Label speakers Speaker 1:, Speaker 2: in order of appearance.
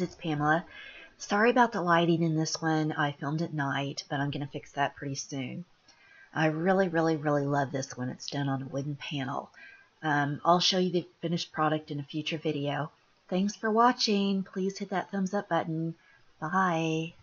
Speaker 1: it's Pamela. Sorry about the lighting in this one. I filmed at night, but I'm going to fix that pretty soon. I really, really, really love this one. It's done on a wooden panel. Um, I'll show you the finished product in a future video. Thanks for watching. Please hit that thumbs up button. Bye.